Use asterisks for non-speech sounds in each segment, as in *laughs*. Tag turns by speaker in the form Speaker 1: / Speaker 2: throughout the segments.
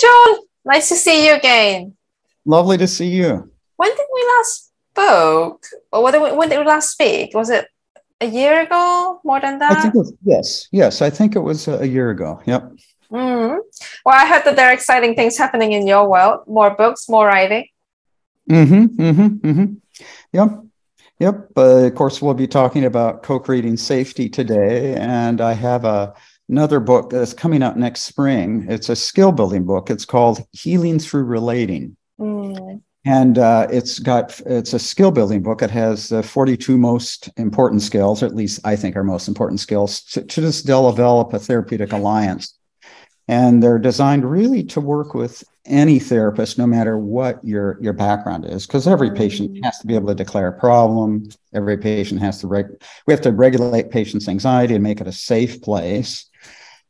Speaker 1: Jon. Nice to see you again.
Speaker 2: Lovely to see you.
Speaker 1: When did we last spoke? Or when did we, when did we last speak? Was it a year ago? More than that?
Speaker 2: I think was, yes, yes. I think it was a year ago. Yep.
Speaker 1: Mm. Well, I heard that there are exciting things happening in your world. More books, more writing.
Speaker 2: Mm-hmm. Mm-hmm. Mm-hmm. Yep. Yep. Uh, of course, we'll be talking about co-creating safety today, and I have a another book that's coming out next spring. It's a skill building book. It's called Healing Through Relating. Mm. And uh, it's got it's a skill building book. It has the 42 most important skills, or at least I think are most important skills to, to just develop a therapeutic alliance. And they're designed really to work with any therapist, no matter what your your background is, because every patient mm. has to be able to declare a problem. Every patient has to reg- we have to regulate patients' anxiety and make it a safe place.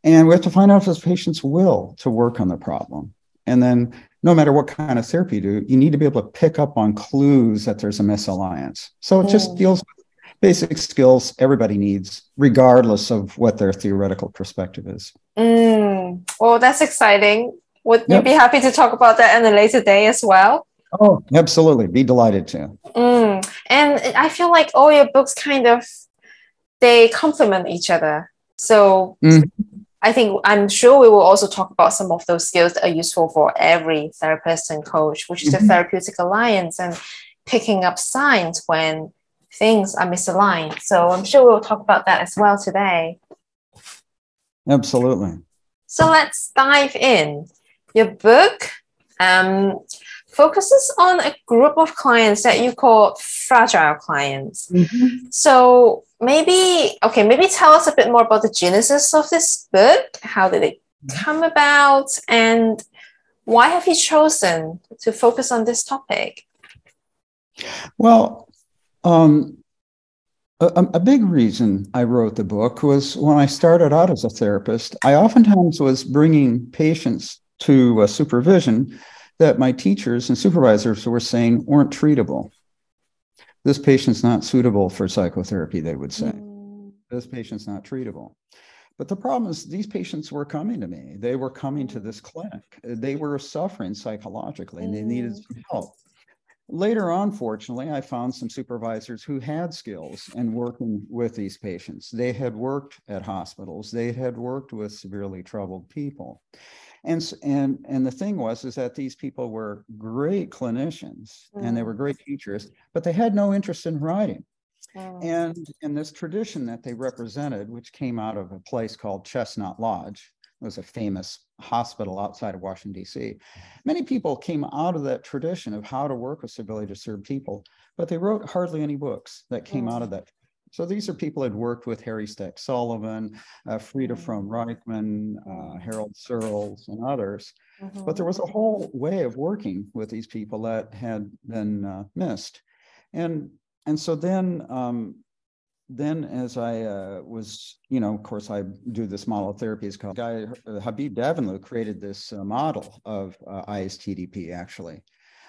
Speaker 2: And we have to find out if this patient's will to work on the problem. And then, no matter what kind of therapy you do, you need to be able to pick up on clues that there's a misalliance. So it just mm. deals with basic skills everybody needs, regardless of what their theoretical perspective is.
Speaker 1: Mm. Well, that's exciting. Would yep. you be happy to talk about that in a later day as well?
Speaker 2: Oh, absolutely. Be delighted to.
Speaker 1: Mm. And I feel like all your books kind of they complement each other. So mm. I think I'm sure we will also talk about some of those skills that are useful for every therapist and coach, which is mm-hmm. the therapeutic alliance and picking up signs when things are misaligned. So I'm sure we'll talk about that as well today.
Speaker 2: Absolutely.
Speaker 1: So let's dive in. Your book um, focuses on a group of clients that you call fragile clients. Mm-hmm. So maybe okay maybe tell us a bit more about the genesis of this book how did it come about and why have you chosen to focus on this topic
Speaker 2: well um, a, a, big reason i wrote the book was when i started out as a therapist i oftentimes was bringing patients to supervision that my teachers and supervisors were saying weren't treatable this patient's not suitable for psychotherapy, they would say. Mm. This patient's not treatable. But the problem is, these patients were coming to me. They were coming to this clinic. They were suffering psychologically and they needed mm. some help. Later on, fortunately, I found some supervisors who had skills in working with these patients. They had worked at hospitals, they had worked with severely troubled people and and and the thing was is that these people were great clinicians mm. and they were mm. great teachers but they had no interest in writing mm. and in this tradition that they represented which came out of a place called chestnut lodge it was a famous hospital outside of washington d.c many people came out of that tradition of how to work with severely disturbed people but they wrote hardly any books that came mm. out of that so these are people had worked with Harry Stack Sullivan, uh, Frieda mm-hmm. Fromm Reichmann, uh, Harold Searles, and others. Mm-hmm. But there was a whole way of working with these people that had been uh, missed. And, and so then, um, then as I uh, was, you know, of course, I do this model of therapy. It's called guy uh, Habib Davanloo created this uh, model of ISTDP actually.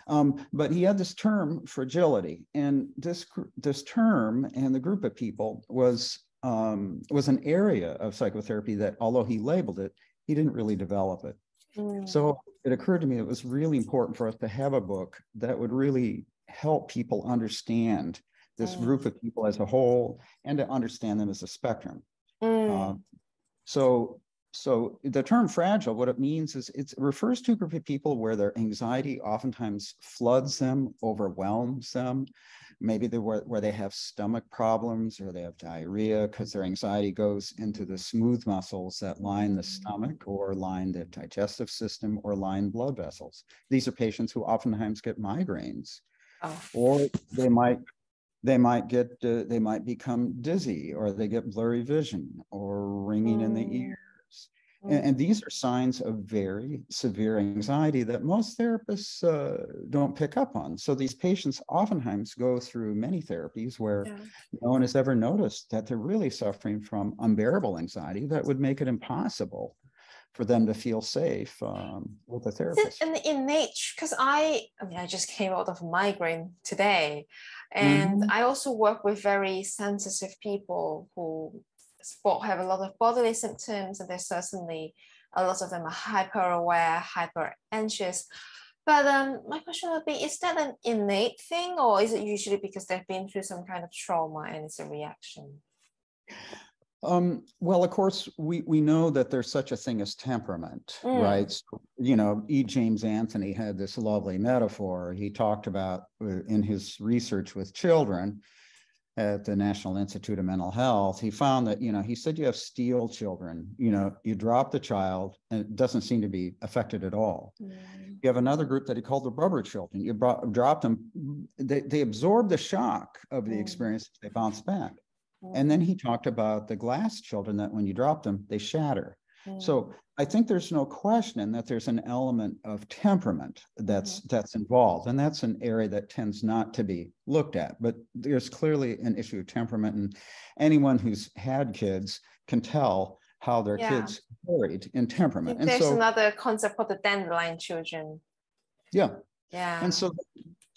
Speaker 2: Um, but he had this term fragility, and this this term and the group of people was um, was an area of psychotherapy that, although he labeled it, he didn't really develop it. Mm. So it occurred to me it was really important for us to have a book that would really help people understand this mm. group of people as a whole and to understand them as a spectrum. Mm. Uh, so so the term fragile, what it means is it refers to a group of people where their anxiety oftentimes floods them, overwhelms them. Maybe they where, where they have stomach problems or they have diarrhea because their anxiety goes into the smooth muscles that line the stomach or line the digestive system or line blood vessels. These are patients who oftentimes get migraines. Oh. Or they might they might get uh, they might become dizzy or they get blurry vision or ringing mm. in the mm. And, mm. and, these are signs of very severe anxiety that most therapists uh, don't pick up on. So these patients oftentimes go through many therapies where yeah. no one has ever noticed that they're really suffering from unbearable anxiety that would make it impossible for them to feel safe um, with a therapist.
Speaker 1: In the innate, because I, I mean, I just came out of migraine today, and mm-hmm. I also work with very sensitive people who sport have a lot of bodily symptoms, and there's certainly a lot of them are hyper aware, hyper anxious. But um, my question would be is that an innate thing, or is it usually because they've been through some kind of trauma and it's a reaction?
Speaker 2: Um, well, of course, we, we know that there's such a thing as temperament, mm. right? So, you know, E. James Anthony had this lovely metaphor. He talked about uh, in his research with children at the National Institute of Mental Health. He found that, you know, he said you have steel children, you know, you drop the child and it doesn't seem to be affected at all. Mm. You have another group that he called the rubber children. You brought, drop them, they, they absorb the shock of the mm. experience, they bounce back. And then he talked about the glass children that when you drop them, they shatter. Mm-hmm. So I think there's no question that there's an element of temperament that's mm-hmm. that's involved, and that's an area that tends not to be looked at. But there's clearly an issue of temperament, and anyone who's had kids can tell how their yeah. kids varied in temperament.
Speaker 1: And there's so, another concept called the dandelion children.
Speaker 2: Yeah.
Speaker 1: Yeah.
Speaker 2: And so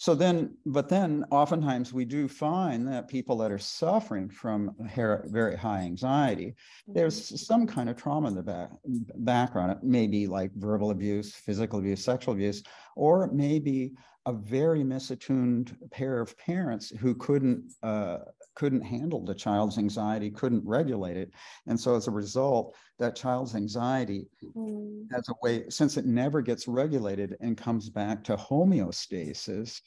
Speaker 2: so then, but then oftentimes we do find that people that are suffering from very high anxiety, mm-hmm. there's some kind of trauma in the back, background. It may be like verbal abuse, physical abuse, sexual abuse, or it may be a very misattuned pair of parents who couldn't uh, couldn't handle the child's anxiety, couldn't regulate it, and so as a result, that child's anxiety mm. has a way since it never gets regulated and comes back to homeostasis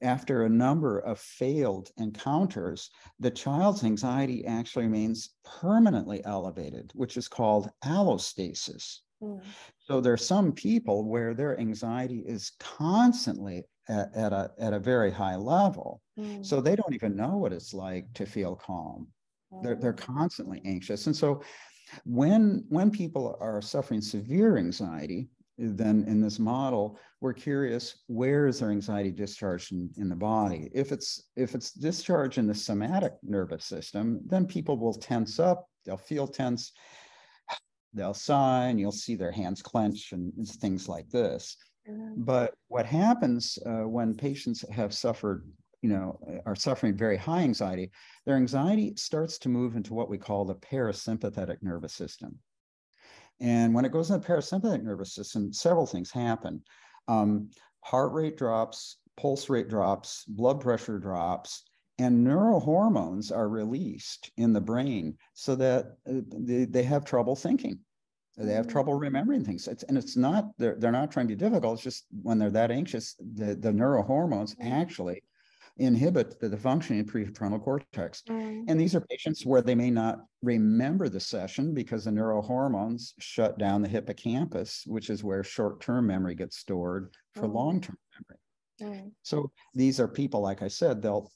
Speaker 2: after a number of failed encounters, the child's anxiety actually remains permanently elevated, which is called allostasis. Mm. So there are some people where their anxiety is constantly at, at, a, at a very high level. Mm. So they don't even know what it's like to feel calm. Mm. They're, they're hmm. constantly anxious. And so when when people are suffering severe anxiety, then in this model we're curious where is their anxiety discharged in, in the body if it's if it's discharged in the somatic nervous system then people will tense up they'll feel tense they'll sigh and you'll see their hands clench and, things like this mm-hmm. but what happens uh, when patients have suffered you know are suffering very high anxiety their anxiety starts to move into what we call the parasympathetic nervous system and when it goes in the parasympathetic nervous system, several things happen. Um, heart rate drops, pulse rate drops, blood pressure drops, and neurohormones are released in the brain so that uh, they, they have trouble thinking. They have mm. trouble remembering things. It's, and it's not, they're, they're not trying to be difficult. It's just when they're that anxious, the, the neurohormones actually inhibit the, the functioning prefrontal cortex. Mm. And these are patients where they may not remember the session because the neurohormones shut down the hippocampus, which is where short term memory gets stored for mm. long term memory. Mm. So these are people, like I said, they'll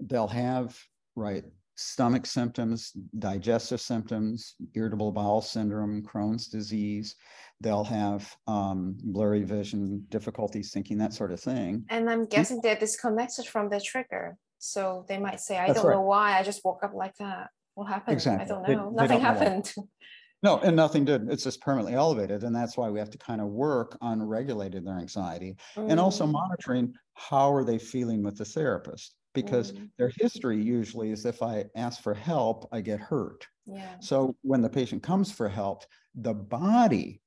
Speaker 2: they'll have right stomach symptoms, digestive symptoms, irritable bowel syndrome, Crohn's disease. They'll have um, blurry vision, difficulties thinking, that sort of thing.
Speaker 1: And I'm guessing they're disconnected from the trigger. So they might say, I That's don't right. know why I just woke up like that. What happened? Exactly. I don't know. They, Nothing they don't happened. Know *laughs*
Speaker 2: no, and nothing did. It's just permanently elevated. And that's why we have to kind of work on regulating their anxiety mm. and also mm. monitoring how are they feeling with the therapist because mm-hmm. their history usually is if I ask for help, I get hurt.
Speaker 1: Yeah.
Speaker 2: So when the patient comes for help, the body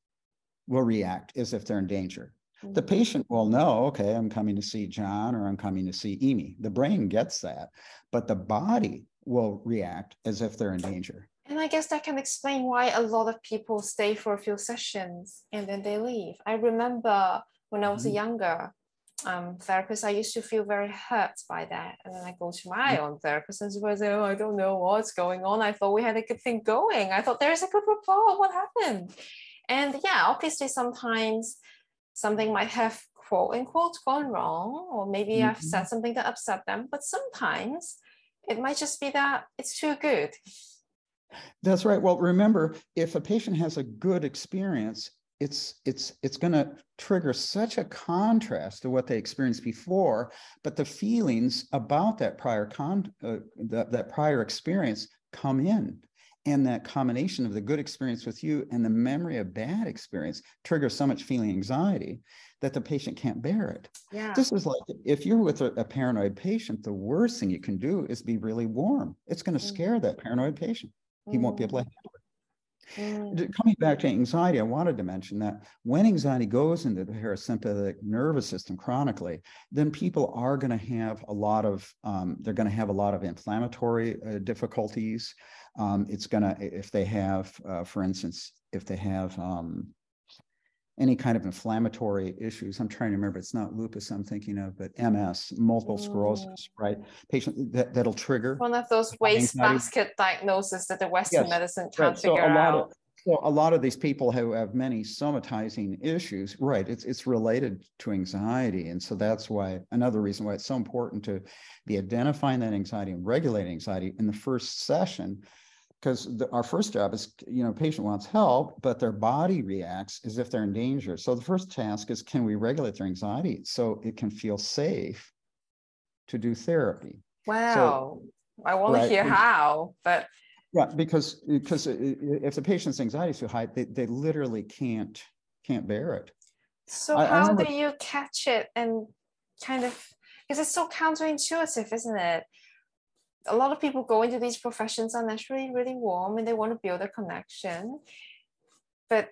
Speaker 2: will react as if they're in danger. Mm-hmm. The patient will know, okay, I'm coming to see Jon or I'm coming to see Imi. The brain gets that, but the body will react as if they're in danger.
Speaker 1: And I guess that can explain why a lot of people stay for a few sessions and then they leave. I remember when I was mm-hmm. younger, um, therapist, I used to feel very hurt by that. And then I go to my own therapist and she was like, oh, I don't know what's going on. I thought we had a good thing going. I thought there's a good rapport. What happened? And yeah, obviously sometimes something might have quote unquote gone wrong, or maybe mm-hmm. I've said something that upset them. But sometimes it might just be that it's too good.
Speaker 2: That's right. Well, remember, if a patient has a good experience, it's it's it's going to trigger such a contrast to what they experienced before but the feelings about that prior con uh, that, that prior experience come in and that combination of the good experience with you and the memory of bad experience triggers so much feeling anxiety that the patient can't bear it
Speaker 1: yeah.
Speaker 2: this is like if you're with a, a paranoid patient the worst thing you can do is be really warm it's going to mm-hmm. scare that paranoid patient He mm. won't be able to handle it. Mm. Coming back to anxiety, I wanted to mention that when anxiety goes into the parasympathetic nervous system chronically, then people are going to have a lot of um, they're going to have a lot of inflammatory uh, difficulties. Um, it's going to if they have, uh, for instance, if they have um, any kind of inflammatory issues. I'm trying to remember. It's not lupus I'm thinking of, but MS, multiple sclerosis, mm. right? Patient that that'll trigger
Speaker 1: one of those wastebasket diagnoses that the Western yes, medicine can't right. figure so out.
Speaker 2: Of, so a lot of these people who have many somatizing issues, right? It's it's related to anxiety, and so that's why another reason why it's so important to be identifying that anxiety and regulating anxiety in the first session because our first job is you know patient wants help but their body reacts as if they're in danger. So the first task is can we regulate their anxiety so it can feel safe to do therapy?
Speaker 1: Wow. So, i want right, to hear how but
Speaker 2: yeah because because if the patient's anxiety is too high they, they literally can't can't bear it.
Speaker 1: So I, how I do you catch it and kind of because it's so counterintuitive isn't it a lot of people go into these professions are naturally really warm and they want to build a connection but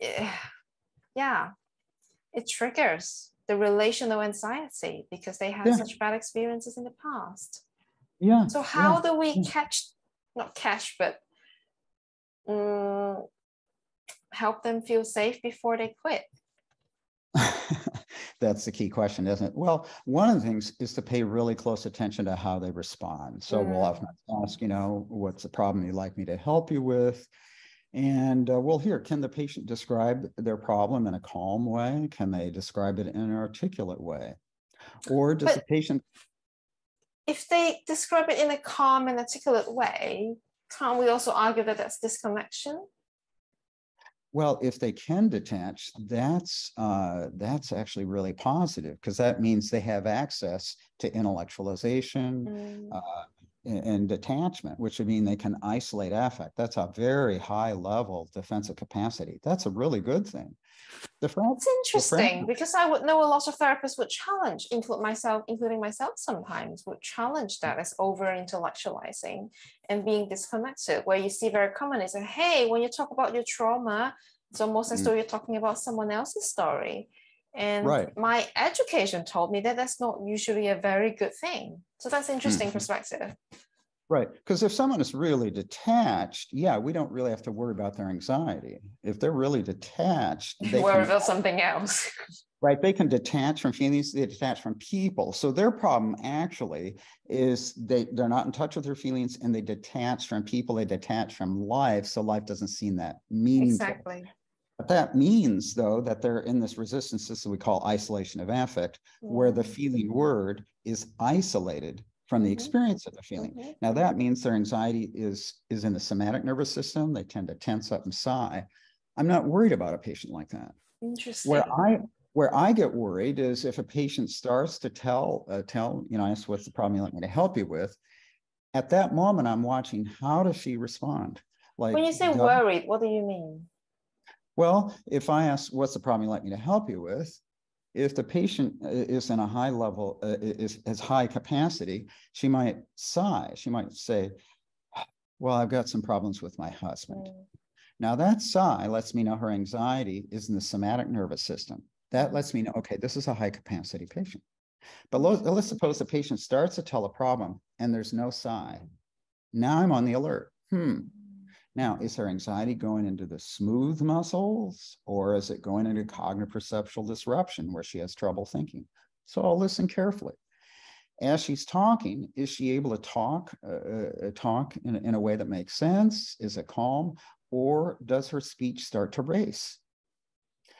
Speaker 1: eh, yeah it triggers the relational anxiety because they had yeah. such bad experiences in the past
Speaker 2: yeah
Speaker 1: so how
Speaker 2: yeah.
Speaker 1: do we yeah. catch not catch but um, help them feel safe before they quit
Speaker 2: that's the key question, isn't it? Well, one of the things is to pay really close attention to how they respond. So mm. we'll often ask, you know, what's the problem you'd like me to help you with? And uh, well, here, can the patient describe their problem in a calm way? Can they describe it in an articulate way? Or does but the patient.
Speaker 1: If they describe it in a calm and articulate way, can't we also argue that that's disconnection?
Speaker 2: Well, if they can detach, that's uh, that's actually really positive because that means they have access to intellectualization mm. uh, and detachment, which would mean they can isolate affect. That's a very high level defensive capacity. That's a really good thing.
Speaker 1: The It's interesting the because I would know a lot of therapists would challenge, include myself, including myself sometimes, would challenge that as over intellectualizing and being disconnected. Where you see very common is, hey, when you talk about your trauma, it's almost as mm. though you're talking about someone else's story. And right. my education told me that that's not usually a very good thing. So that's interesting mm. perspective.
Speaker 2: Right. Because if someone is really detached, yeah, we don't really have to worry about their anxiety. If they're really detached, *laughs*
Speaker 1: they worry about something else. *laughs*
Speaker 2: right. They can detach from feelings, they detach from people. So their problem actually is they, they're not in touch with their feelings and they detach from people, they detach from life. So life doesn't seem that meaningful.
Speaker 1: Exactly.
Speaker 2: But that means, though, that they're in this resistance system we call isolation of affect, mm-hmm. where the feeling word is isolated from the mm-hmm. experience of the feeling. Mm-hmm. Now that means their anxiety is is in the somatic nervous system. They tend to tense up and sigh. I'm not worried about a patient like that.
Speaker 1: Interesting.
Speaker 2: Where I where I get worried is if a patient starts to tell uh, tell you know I ask what's the problem you want me to help you with. At that moment, I'm watching how does she respond.
Speaker 1: Like when you say worried, what do you mean?
Speaker 2: Well, if I ask what's the problem you'd like me to help you with, if the patient is in a high level, uh, is has high capacity, she might sigh. She might say, "Well, I've got some problems with my husband." Mm. Now that sigh lets me know her anxiety is in the somatic nervous system. That lets me know, okay, this is a high capacity patient. But let's suppose the patient starts to tell a problem and there's no sigh. Now I'm on the alert. Hmm, now, is her anxiety going into the smooth muscles or is it going into cognitive perceptual disruption where she has trouble thinking? So I'll listen carefully. As she's talking, is she able to talk uh, uh, talk in, in a way that makes sense? Is it calm? Or does her speech start to race?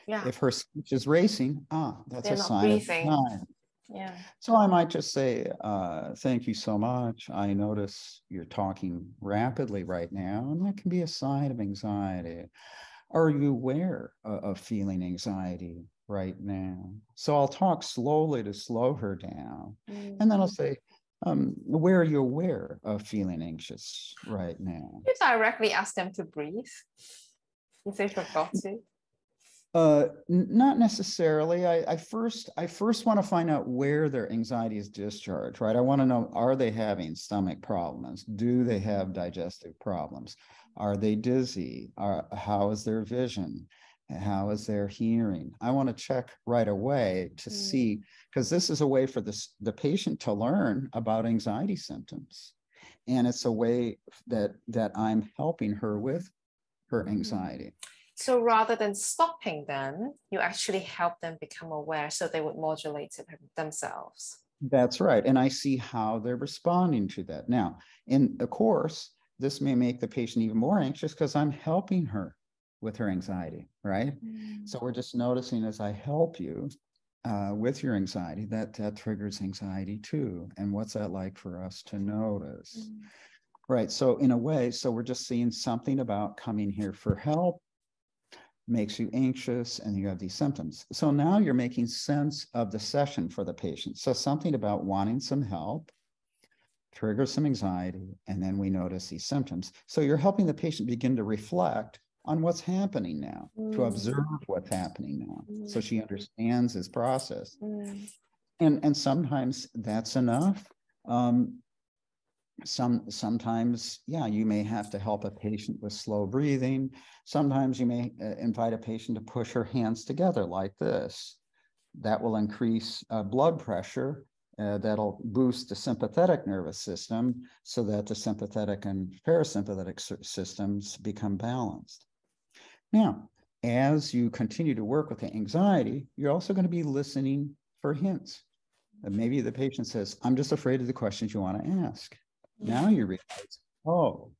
Speaker 1: Yeah.
Speaker 2: If her speech is racing, ah, that's They're a sign breathing. of time.
Speaker 1: Yeah.
Speaker 2: So I might just say, uh, thank you so much. I notice you're talking rapidly right now, and that can be a sign of anxiety. Are you aware of, of feeling anxiety right now? So I'll talk slowly to slow her down. Mm-hmm. And then I'll say, um, where are you aware of feeling anxious right now?
Speaker 1: You directly ask them to breathe if they forgot to. *laughs*
Speaker 2: Uh, not necessarily. I, I, first I first want to find out where their anxiety is discharged. Right. I want to know: Are they having stomach problems? Do they have digestive problems? Are they dizzy? Are, how is their vision? How is their hearing? I want to check right away to mm. see because this is a way for this the patient to learn about anxiety symptoms, and it's a way that that I'm helping her with her mm. anxiety.
Speaker 1: So rather than stopping them, you actually help them become aware so they would modulate it themselves.
Speaker 2: That's right. And I see how they're responding to that. Now, in the course, this may make the patient even more anxious because I'm helping her with her anxiety, right? Mm. So we're just noticing as I help you uh, with your anxiety, that that triggers anxiety too. And what's that like for us to notice? Mm. Right. So in a way, so we're just seeing something about coming here for help makes you anxious and you have these symptoms. So now you're making sense of the session for the patient. So something about wanting some help triggers some anxiety, and then we notice these symptoms. So you're helping the patient begin to reflect on what's happening now, mm. to observe what's happening now, mm. so she understands this process. Mm. And and sometimes that's enough. Um, some sometimes yeah you may have to help a patient with slow breathing. Sometimes you may uh, invite a patient to push her hands together like this. That will increase uh, blood pressure uh, that'll boost the sympathetic nervous system so that the sympathetic and parasympathetic systems become balanced. Now as you continue to work with the anxiety you're also going to be listening for hints. Maybe the patient says i'm just afraid of the questions you want to ask now you realize, oh,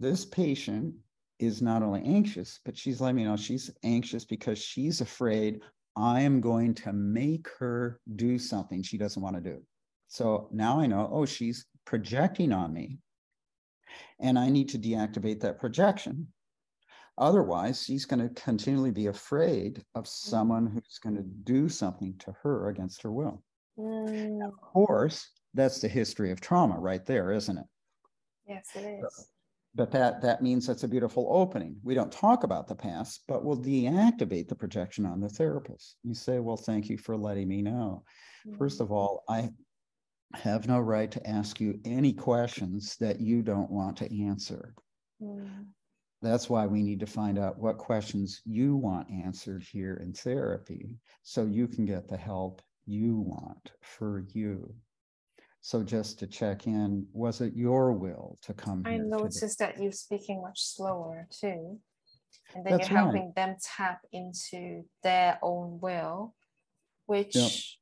Speaker 2: this patient is not only anxious, but she's letting me know she's anxious because she's afraid I am going to make her do something she doesn't want to do. So now I know, oh, she's projecting on me. And I need to deactivate that projection. Otherwise, she's going to continually be afraid of someone who's going to do something to her against her will. Mm. Of course, that's the history of trauma right there, isn't it?
Speaker 1: Yes, it is.
Speaker 2: But that that means that's a beautiful opening. We don't talk about the past, but we'll deactivate the projection on the therapist. You say, "Well, thank you for letting me know." Mm-hmm. First of all, I have no right to ask you any questions that you don't want to answer. Mm-hmm. That's why we need to find out what questions you want answered here in therapy so you can get the help you want for you. So just to check in, was it your will to come
Speaker 1: I noticed that you're speaking much slower too. And then That's you're helping right. them tap into their own will, which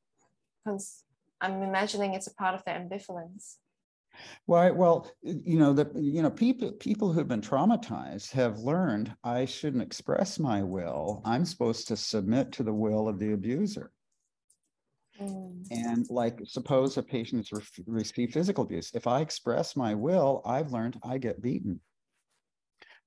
Speaker 1: because yep. I'm imagining it's a part of their ambivalence.
Speaker 2: Well, well, you know, the you know, people people who've been traumatized have learned I shouldn't express my will. I'm supposed to submit to the will of the abuser. Mm. And like, suppose a patient has re- received physical abuse. If I express my will, I've learned I get beaten.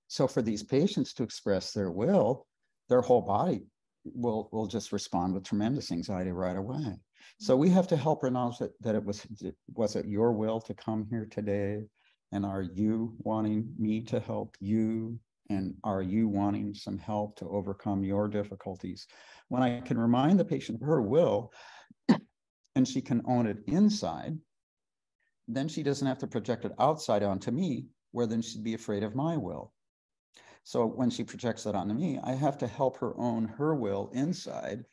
Speaker 2: So for these patients to express their will, their whole body will will just respond with tremendous anxiety right away. So we have to help her that, that it was was it your will to come here today, and are you wanting me to help you? And are you wanting some help to overcome your difficulties? When I can remind the patient of her will, and she can own it inside, then she doesn't have to project it outside onto me, where then she'd be afraid of my will. So when she projects that onto me, I have to help her own her will inside.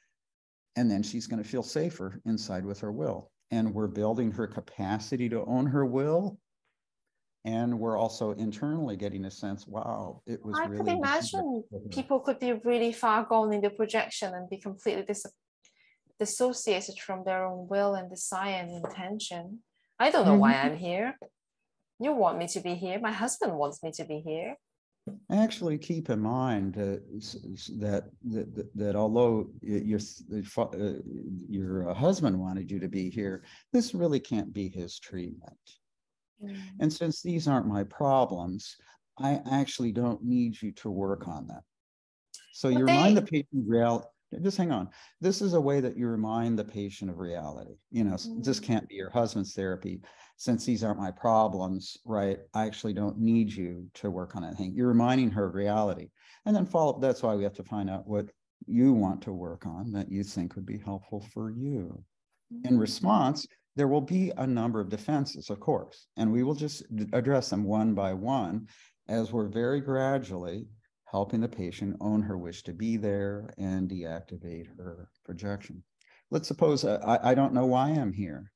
Speaker 2: And then she's going to feel safer inside with her will. And we're building her capacity to own her will. And we're also internally getting a sense, wow, it was
Speaker 1: I
Speaker 2: really.
Speaker 1: could imagine people could be really far gone in the projection and be completely dis- dissociated from their own will and desire and intention. I don't know mm-hmm. why I'm here. You want me to be here. My husband wants me to be here.
Speaker 2: Actually, keep in mind uh, that, that that although your uh, your husband wanted you to be here, this really can't be his treatment. Mm. And since these aren't my problems, I actually don't need you to work on them. So but you they, remind the patient reality just hang on. This is a way that you remind the patient of reality. You know, mm-hmm. this can't be your husband's therapy. Since these aren't my problems, right? I actually don't need you to work on anything. You're reminding her of reality. And then follow up. That's why we have to find out what you want to work on that you think would be helpful for you. In
Speaker 1: Mm-hmm.
Speaker 2: response, there will be a number of defenses, of course, and we will just address them one by one as we're very gradually helping the patient own her wish to be there and deactivate her projection. Let's suppose uh, I, I don't know why I'm here.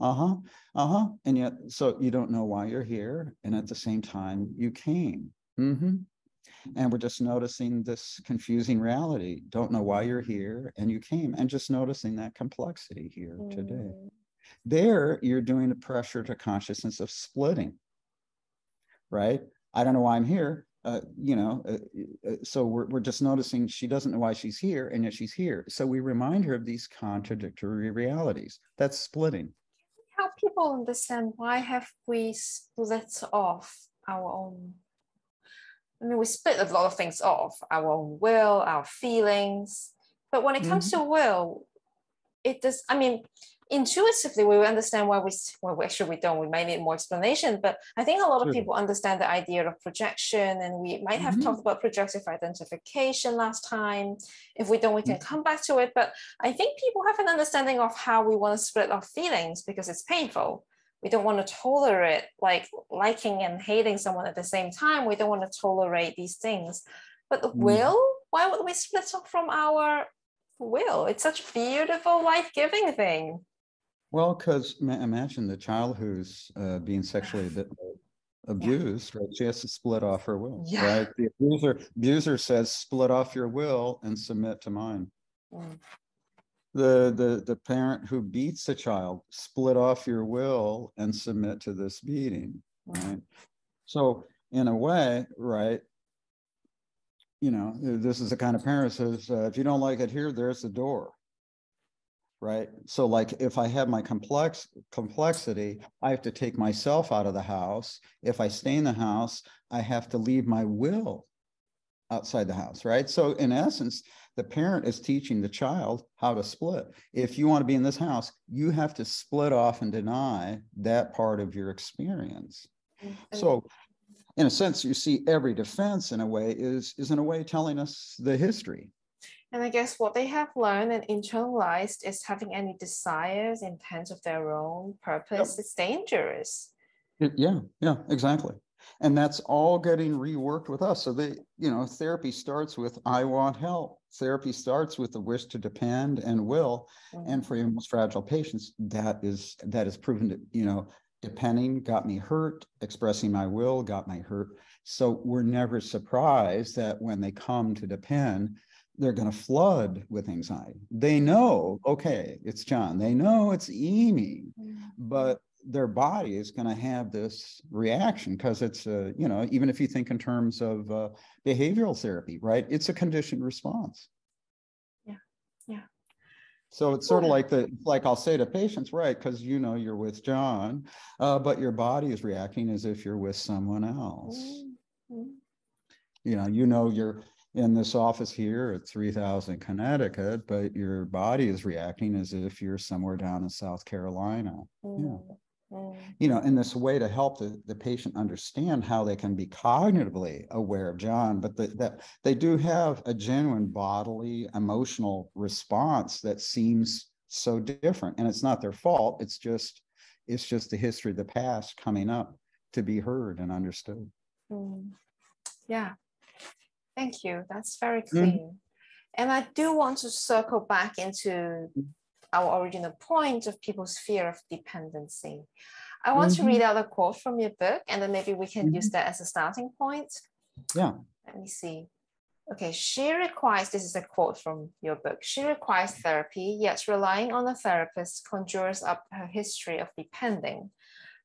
Speaker 2: Uh huh. Uh huh. And yet, so you don't know why you're here. And at the same time, you came. Mm-hmm. And we're just noticing this confusing reality. Don't know why you're here. And you came. And just noticing that complexity here today.
Speaker 1: Mm.
Speaker 2: There, you're doing the pressure to consciousness of splitting, right? I don't know why I'm here. Uh, you know, uh, uh, so we're, we're just noticing she doesn't know why she's here, and yet she's here. So we remind her of these contradictory realities. That's splitting.
Speaker 1: Help people understand why have we split off our own. I mean, we split a lot of things off our own will, our feelings. But when it comes to will, it does. I mean, intuitively we understand why we well actually we don't. We might need more explanation but i think a lot of
Speaker 2: Sure.
Speaker 1: people understand the idea of projection and we might have
Speaker 2: Mhm.
Speaker 1: talked about projective identification last time. If we don't we can come back to it but i think people have an understanding of how we want to split our feelings because it's painful. We don't want to tolerate like liking and hating someone at the same time. We don't want to tolerate these things. But the
Speaker 2: Mm.
Speaker 1: will why would we split off from our will? It's such a beautiful life-giving thing
Speaker 2: Well, because imagine the child who's uh, being sexually ab- *sighs* abused, right? She has to split off her will,
Speaker 1: Yeah.
Speaker 2: right? The abuser, abuser says, "Split off your will and submit to mine."
Speaker 1: Mm.
Speaker 2: The the the parent who beats the child, split off your will and submit to this beating, right? So, in a way, right? You know, this is the kind of parent says, uh, "If you don't like it here, there's the door." Right? So like if i have my complex complexity i have to take myself out of the house. If i stay in the house i have to leave my will outside the house right? So in essence the parent is teaching the child how to split. If you want to be in this house you have to split off and deny that part of your experience.
Speaker 1: Mm-hmm.
Speaker 2: So in a sense you see every defense in a way is is in a way telling us the history
Speaker 1: And I guess what they have learned and internalized is having any desires, intents of their own purpose is dangerous.
Speaker 2: It- yeah, yeah, exactly. And that's all getting reworked with us. So they, you know, therapy starts with I want help. Therapy starts with the wish to depend and will. And for mm-hmm. your most fragile patients, that is that is proven to, you know, depending got me hurt, expressing my will got me hurt. So we're never surprised that when they come to depend, they're going to flood with anxiety. They know, okay, it's John. They know it's Amy
Speaker 1: Mm.
Speaker 2: but their body is going to have this reaction because it's a you know even if you think in terms of uh, behavioral therapy right it's a conditioned response
Speaker 1: Yeah. Yeah.
Speaker 2: so it's sort of like the like i'll say to patients right because you know you're with Jon uh, but your body is reacting as if you're with someone else
Speaker 1: Mm. Mm.
Speaker 2: you know you know you're in this office here at 3000 connecticut but your body is reacting as if you're somewhere down in south carolina
Speaker 1: Mm. Mm.
Speaker 2: you know in this way to help the, the patient understand how they can be cognitively aware of Jon but the, that they do have a genuine bodily emotional response that seems so different and it's not their fault it's just it's just the history of the past coming up to be heard and understood
Speaker 1: Mm. Yeah. Thank you. That's very
Speaker 2: Mm.
Speaker 1: clean. And I do want to circle back into our original point of people's fear of dependency. I want to
Speaker 2: Mhm.
Speaker 1: read out a quote from your book, and then maybe we can
Speaker 2: Mhm.
Speaker 1: use that as a starting point.
Speaker 2: Yeah.
Speaker 1: Let me see. Okay, she requires, this is a quote from your book. She requires therapy, yet relying on a therapist conjures up her history of depending.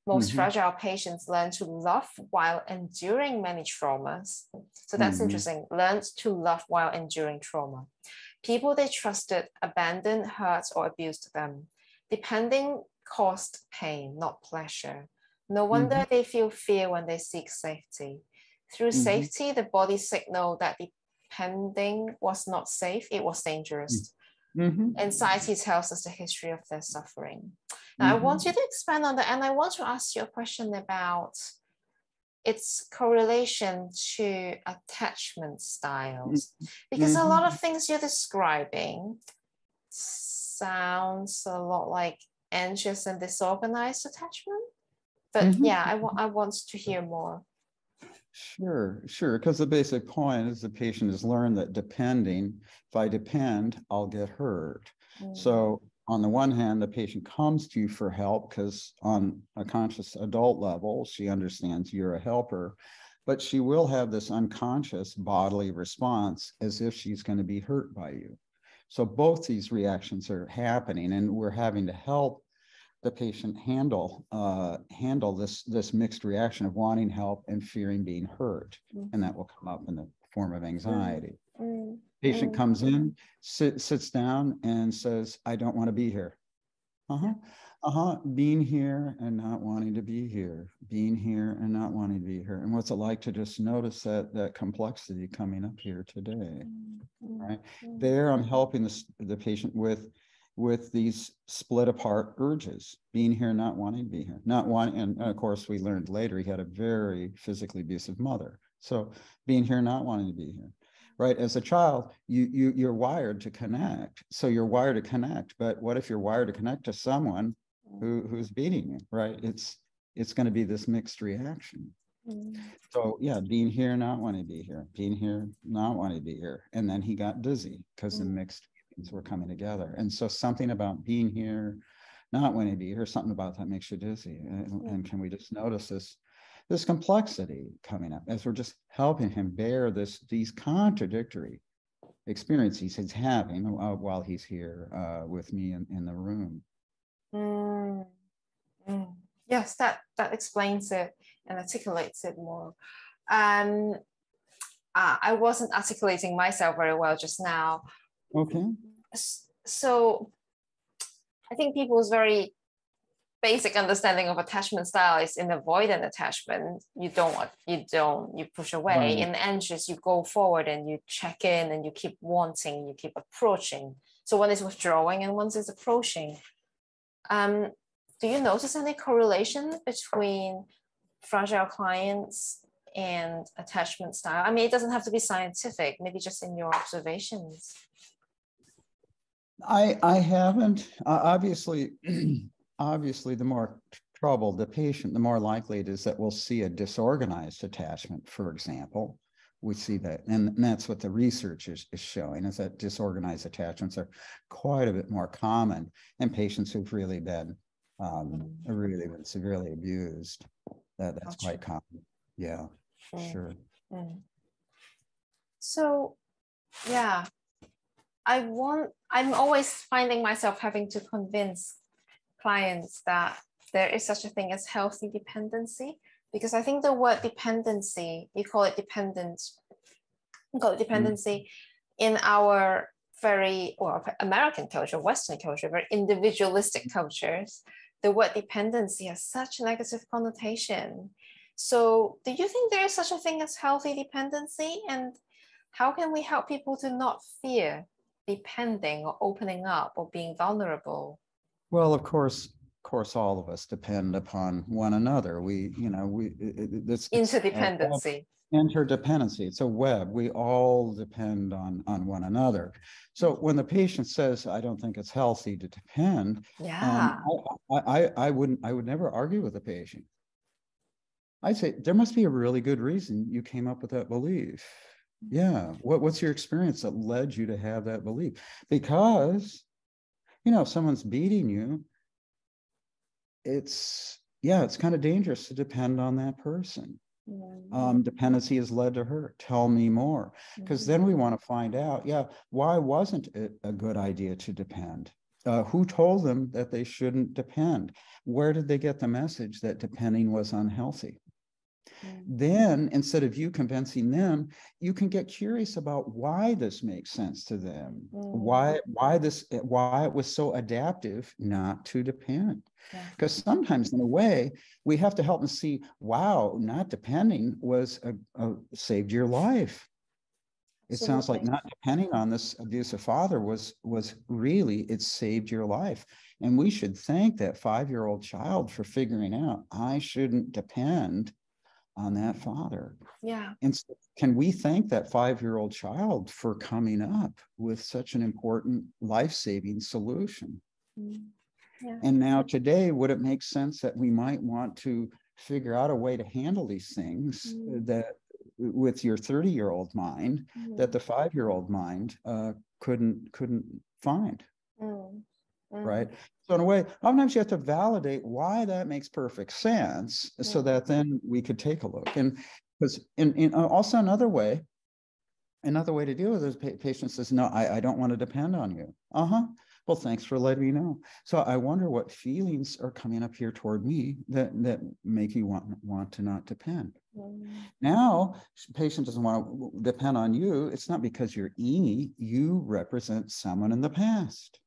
Speaker 1: Most
Speaker 2: Mhm.
Speaker 1: fragile patients learn to love while enduring many traumas. So that's
Speaker 2: Mhm.
Speaker 1: interesting. Learned to love while enduring trauma. People they trusted abandoned, hurt, or abused them. Depending caused pain, not pleasure. No wonder they feel fear when they seek safety. Through
Speaker 2: Mhm.
Speaker 1: safety, the body signaled that depending was not safe, it was dangerous.
Speaker 2: Mhm.
Speaker 1: Anxiety tells us the history of their suffering. Now, I want you to expand on that, and I want to ask you a question about its correlation to attachment styles mm-hmm. because mm-hmm. a lot of things you're describing sounds a lot like anxious and disorganized attachment but mm-hmm. yeah I, w- I want to hear more
Speaker 2: Sure, sure. Because the basic point is the patient has learned that depending, if I depend, I'll get hurt. Mm. So, on the one hand, the patient comes to you for help because, on a conscious adult level, she understands you're a helper, but she will have this unconscious bodily response as if she's going to be hurt by you. So, both these reactions are happening, and we're having to help the patient handle uh, handle this this mixed reaction of wanting help and fearing being hurt, mm-hmm. and that will come up in the form of anxiety. Mm-hmm. Patient comes in, sit, sits down, and says, "I don't want to be here." Uh huh. Uh huh. Being here and not wanting to be here. Being here and not wanting to be here. And what's it like to just notice that that complexity coming up here today? Mm-hmm. Right there, I'm helping the the patient with with these split apart urges being here not wanting to be here not wanting and of course we learned later he had a very physically abusive mother so being here not wanting to be here right as a child you, you you're wired to connect so you're wired to connect but what if you're wired to connect to someone who who's beating you right it's it's going to be this mixed reaction mm. so yeah being here not wanting to be here being here not wanting to be here and then he got dizzy because mm. the mixed things were coming together. And so something about being here, not wanting to be here, something about that makes you dizzy. And, and can we just notice this? This complexity coming up as we're just helping him bear this these contradictory experiences he's having uh, while he's here uh, with me in, in the room.
Speaker 1: Mm. Mm. Yes, that that explains it and articulates it more. Um, uh, I wasn't articulating myself very well just now,
Speaker 2: Okay.
Speaker 1: So I think people's very basic understanding of attachment style is in avoidant attachment. You don't you don't you push away. Right. In anxious, you go forward and you check in and you keep wanting, you keep approaching. So one is withdrawing and one is approaching. Um, do you notice any correlation between fragile clients and attachment style? I mean, it doesn't have to be scientific, maybe just in your observations.
Speaker 2: I I haven't. Uh, obviously, *clears throat* obviously, the more troubled the patient, the more likely it is that we'll see a disorganized attachment. For example, we see that, and, and that's what the research is, is showing: is that disorganized attachments are quite a bit more common in patients who've really been um, really been severely abused. That that's gotcha. quite common. Yeah, mm. sure. Mm.
Speaker 1: So, yeah, I want, I'm always finding myself having to convince clients that there is such a thing as healthy dependency because I think the word dependency, you call it dependence, you call it dependency mm. in our very well American culture, Western culture, very individualistic cultures. The word dependency has such a negative connotation. So, do you think there is such a thing as healthy dependency, and how can we help people to not fear depending or opening up or being vulnerable?
Speaker 2: Well, of course, of course, all of us depend upon one another. We, you know, we
Speaker 1: this interdependency.
Speaker 2: interdependency. It's a web. We all depend on on one another. So when the patient says, "I don't think it's healthy to depend,"
Speaker 1: yeah,
Speaker 2: um, I, I, I wouldn't. I would never argue with the patient. I'd say there must be a really good reason you came up with that belief yeah what, what's your experience that led you to have that belief because you know if someone's beating you it's yeah it's kind of dangerous to depend on that person. Mm-hmm. um, dependency has led to hurt. Tell me more. Because mm-hmm. then we want to find out yeah why wasn't it a good idea to depend? Uh, who told them that they shouldn't depend? Where did they get the message that depending was unhealthy Mm. Then, instead of you convincing them, you can get curious about why this makes sense to them, mm. why why this why it was so adaptive not to depend. Because yeah. sometimes, in a way, we have to help them see, wow, not depending was a, a saved your life. It sounds like not depending on this abusive father was was really it saved your life. And we should thank that five year old child for figuring out I shouldn't depend on that father.
Speaker 1: Yeah.
Speaker 2: And so can we thank that five year old child for coming up with such an important life saving solution? Mm. Yeah. And now, today, would it make sense that we might want to figure out a way to handle these things mm. that with your 30 year old mind mm. that the five year old mind uh, couldn't couldn't find mm. Mm. right so in a way sometimes you have to validate why that makes perfect sense so that then we could take a look and because in, in uh, also another way another way to deal with this patients is no I, I don't want to depend on you uh-huh well, thanks for letting me know. So I wonder what feelings are coming up here toward me that that make you want want to not depend. Mm. Now, patient doesn't want to depend on you. It's not because you're e. You represent someone in the past.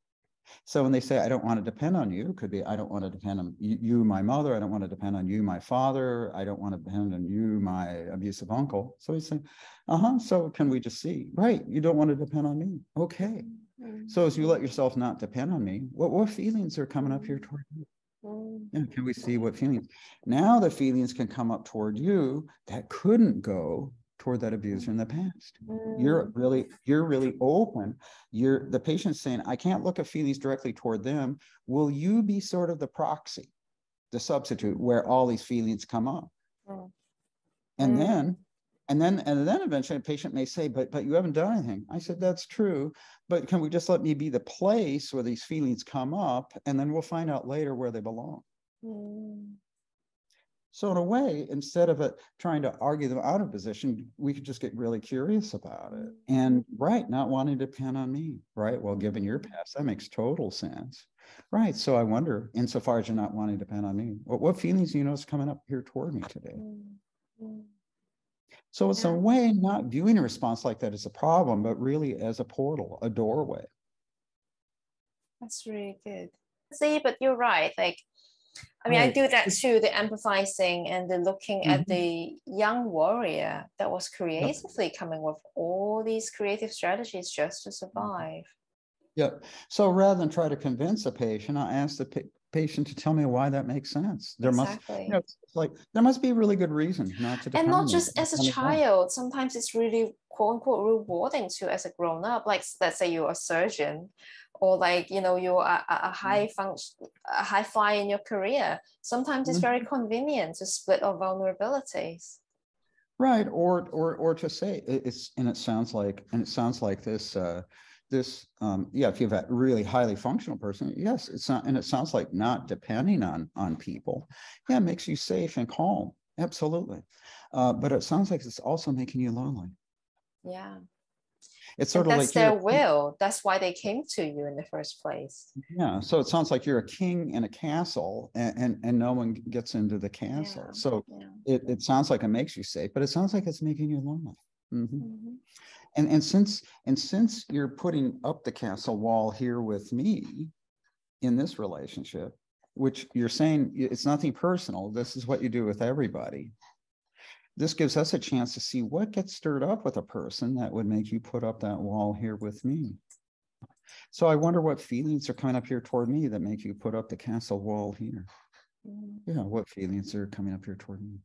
Speaker 2: So when they say, I don't want to depend on you, it could be, I don't want to depend on you, you, my mother. I don't want to depend on you, my father. I don't want to depend on you, my abusive uncle. So he's saying, uh huh. So can we just see, right? You don't want to depend on me. Okay. Mm-hmm. So as you let yourself not depend on me, what, what feelings are coming up here toward you? Mm-hmm. Can we see what feelings? Now the feelings can come up toward you that couldn't go toward that abuser in the past. Mm. You're really, you're really open. You're the patient saying, I can't look at feelings directly toward them. Will you be sort of the proxy, the substitute where all these feelings come up? Mm. And mm. then and then and then eventually a patient may say but but you haven't done anything i said that's true but can we just let me be the place where these feelings come up and then we'll find out later where they belong mm. So in a way instead of it, trying to argue them out of position we could just get really curious about it and right not wanting to depend on me right well given your past that makes total sense right so i wonder insofar as you're not wanting to depend on me what, what feelings do you know is coming up here toward me today mm. Mm. So it's yeah. a way not viewing a response like that as a problem, but really as a portal, a doorway.
Speaker 1: That's really good. See, but you're right. Like, I mean, right. I do that too, the empathizing and the looking mm-hmm. at the young warrior that was creatively yep. coming with all these creative strategies just to survive.
Speaker 2: Yeah. So rather than try to convince a patient, I ask the patient to tell me why that makes sense. There exactly. must, you know, like there must be a really good reason not to.
Speaker 1: And not just as a child. Sometimes it's really quote unquote rewarding to as a grown up. Like let's say you're a surgeon, or like you know you're a, a high mm-hmm. function, a high fly in your career. Sometimes it's mm-hmm. very convenient to split our vulnerabilities.
Speaker 2: Right, or or or to say it's and it sounds like and it sounds like this. Uh, this um, yeah if you have a really highly functional person yes it's not and it sounds like not depending on on people. Yeah it makes you safe and calm. Absolutely. Uh, but it sounds like it's also making you lonely.
Speaker 1: Yeah.
Speaker 2: It's sort
Speaker 1: and
Speaker 2: of
Speaker 1: that's
Speaker 2: like
Speaker 1: their will. That's why they came to you in the first place.
Speaker 2: Yeah so it sounds like you're a king in a castle and and, and no one gets into the castle. Yeah, so yeah. It, it sounds like it makes you safe but it sounds like it's making you lonely. Mm-hmm. Mm-hmm. And and since and since you're putting up the castle wall here with me in this relationship, which you're saying it's nothing personal. This is what you do with everybody. This gives us a chance to see what gets stirred up with a person that would make you put up that wall here with me. So I wonder what feelings are coming up here toward me that make you put up the castle wall here. Mm-hmm. Yeah, what feelings are coming up here toward me?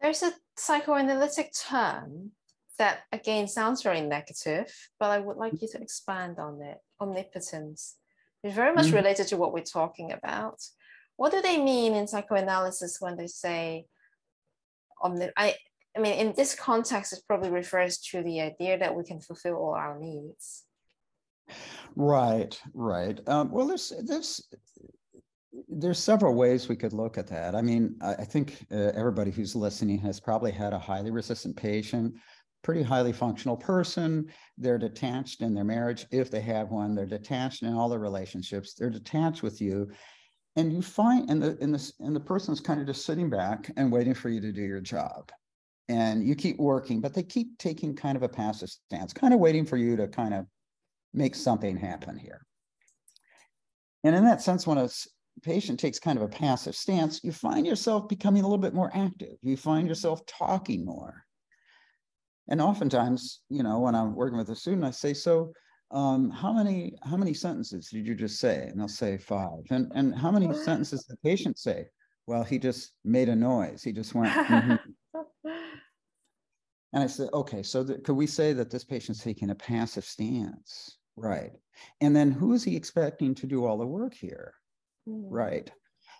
Speaker 1: There's a psychoanalytic term that again sounds very negative, but I would like you to expand on it omnipotence. It's very much mm-hmm. related to what we're talking about. What do they mean in psychoanalysis when they say omni- I, I mean, in this context, it probably refers to the idea that we can fulfill all our needs.
Speaker 2: Right, right. Um, well, there's there's there's several ways we could look at that. I mean, I, think uh, everybody who's listening has probably had a highly resistant patient, pretty highly functional person. They're detached in their marriage, if they have one. They're detached in all their relationships. They're detached with you, and you find, and the and the and the person's kind of just sitting back and waiting for you to do your job. And you keep working, but they keep taking kind of a passive stance, kind of waiting for you to kind of make something happen here. And in that sense, when a patient takes kind of a passive stance, you find yourself becoming a little bit more active. You find yourself talking more. And oftentimes, you know, when I'm working with a student, I say, so um, how many how many sentences did you just say? And they'll say five. And and how many sentences the patient say? Well, he just made a noise. He just went. *laughs* mm-hmm. *laughs* And I said, okay, so th- could we say that this patient's taking a passive stance? Right. And then who is he expecting to do all the work here? Mm. Right.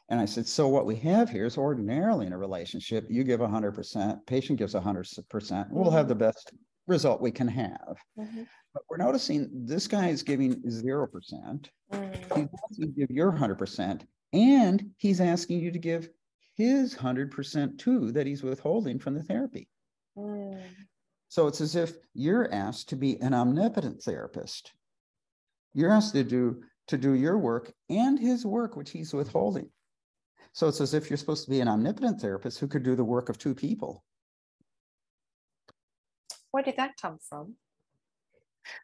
Speaker 2: And I said, so what we have here is ordinarily in a relationship, you give 100%, patient gives 100%, we'll have the mm-hmm. best result we can have. Mm-hmm. But we're noticing this guy is giving 0%. Mm. He's asking you to give your 100%, and he's asking you to give his 100% too that he's withholding from the therapy. Mm. So it's as if you're asked to be an omnipotent therapist. You're asked to do to do your work and his work, which he's withholding. So it's as if you're supposed to be an omnipotent therapist who could do the work of two people.
Speaker 1: Where did that come from?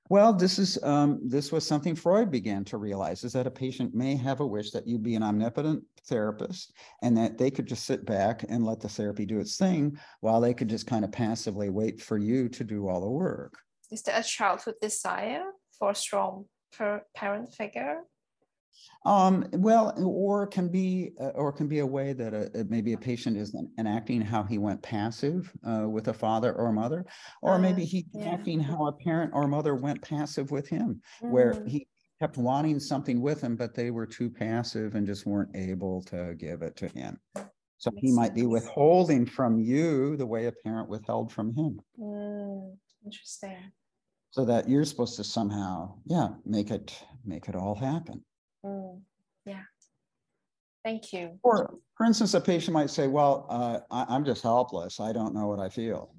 Speaker 2: Well, this is um, this was something Freud began to realize is that a patient may have a wish that you be an omnipotent therapist and that they could just sit back and let the therapy do its thing while they could just kind of passively wait for you to do all the work.
Speaker 1: Is there a childhood desire for a strong parent figure?
Speaker 2: Um, well, or can be, uh, or can be a way that a, maybe a patient is enacting how he went passive uh, with a father or mother, or uh, maybe he yeah. acting how a parent or mother went passive with him, mm. where he kept wanting something with him, but they were too passive and just weren't able to give it to him. So Makes he might sense. be withholding from you the way a parent withheld from him.
Speaker 1: Mm, interesting.
Speaker 2: So that you're supposed to somehow, yeah, make it make it all happen.
Speaker 1: Thank you.
Speaker 2: Or, for instance, a patient might say, Well, uh, I, am just helpless. I don't know what I feel.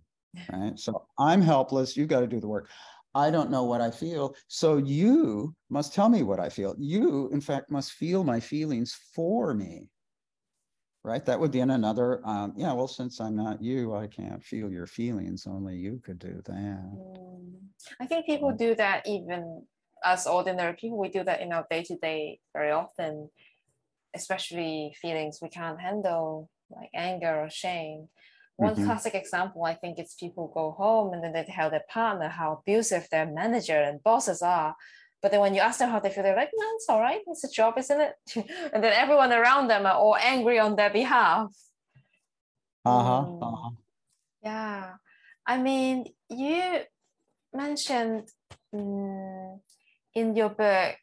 Speaker 2: Right. So I'm helpless. You've got to do the work. I don't know what I feel. So you must tell me what I feel. You, in fact, must feel my feelings for me. Right. That would be in another, um, yeah, well, since I'm not you, I can't feel your feelings. Only you could do that. Mm.
Speaker 1: I think people do that even as ordinary people, we do that in our day to day very often, especially feelings we can't handle, like anger or shame. One mm-hmm. classic example, I think, is people go home and then they tell their partner how abusive their manager and bosses are. But then when you ask them how they feel, they're like, no, it's all right. It's a job, isn't it? *laughs* and then everyone around them are all angry on their behalf.
Speaker 2: Uh-huh. Mm. uh-huh.
Speaker 1: Yeah. I mean, you mentioned um, in your book,